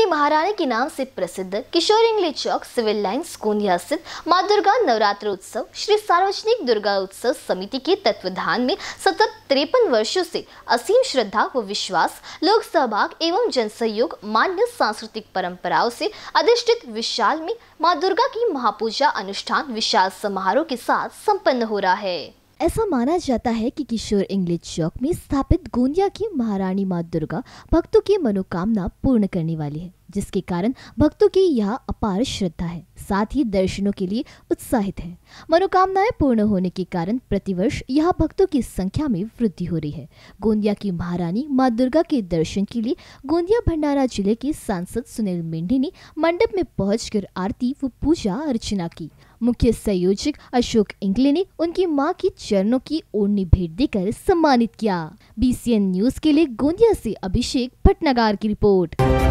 महारानी के नाम से प्रसिद्ध किशोर इंगले चौक सिविल लाइन्स गोंदिया स्थित माँ दुर्गा नवरात्र उत्सव, श्री सार्वजनिक दुर्गा उत्सव समिति के तत्वधान में सतत तिरपन वर्षों से असीम श्रद्धा व विश्वास, लोक सहभाग एवं जनसहयोग मान्य सांस्कृतिक परंपराओं से अधिष्ठित विशाल में माँ दुर्गा की महापूजा अनुष्ठान विशाल समारोह के साथ संपन्न हो रहा है। ऐसा माना जाता है कि किशोर इंग्लिश चौक में स्थापित गोंदिया की महारानी माँ दुर्गा भक्तों की मनोकामना पूर्ण करने वाली है। जिसके कारण भक्तों की यह अपार श्रद्धा है। साथ ही दर्शनों के लिए उत्साहित है। मनोकामनाएँ पूर्ण होने के कारण प्रतिवर्ष यहाँ भक्तों की संख्या में वृद्धि हो रही है। गोंदिया की महारानी माँ दुर्गा के दर्शन के लिए गोंदिया भंडारा ज़िले के सांसद सुनील मेंढी ने मंडप में पहुंचकर आरती व पूजा अर्चना की। मुख्य संयोजक अशोक इंगले ने उनकी माँ की चरणों की ओढ़नी भेंट देकर सम्मानित किया। बीसीएन न्यूज़ के लिए गोंदिया से अभिषेक भटनागार की रिपोर्ट।